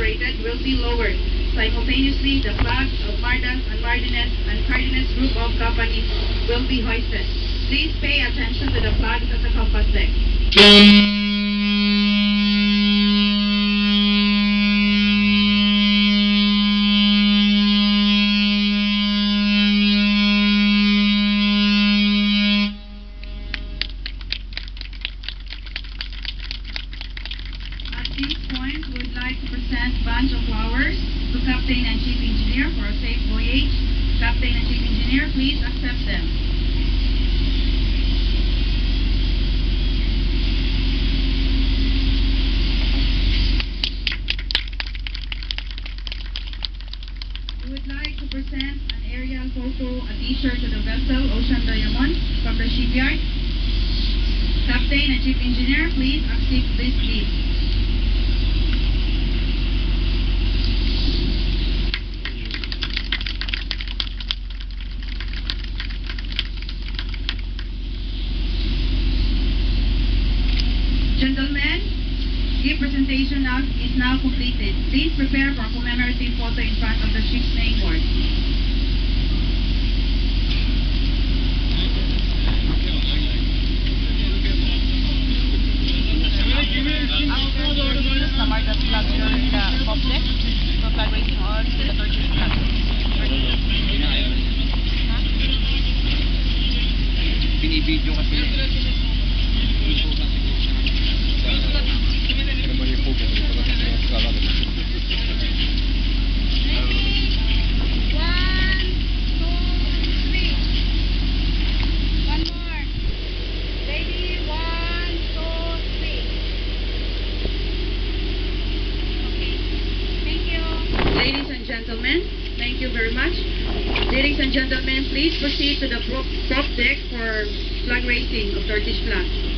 will be lowered. Simultaneously, the flags of Mardas and Martinez and Cardenas Group of Companies will be hoisted. Please pay attention to the flags at the compass deck. Like to present bunch of flowers to Captain and Chief Engineer for a safe voyage. Captain and Chief Engineer, please accept them. We would like to present an aerial photo, a t-shirt to the vessel Ocean Diamond from the shipyard. Captain and Chief Engineer, please accept Gentlemen, the presentation now is now completed. Please prepare for a commemorative photo in front of the ship's name board Marcus flag during the complex for flag raising on to the Turkish flag. Binibidyo kasi. One, two, three. One more. Ready? One, two, three. Okay. Thank you. Ladies and gentlemen, thank you very much. Ladies and gentlemen, please proceed to the prop, deck for flag raising of Turkish flag.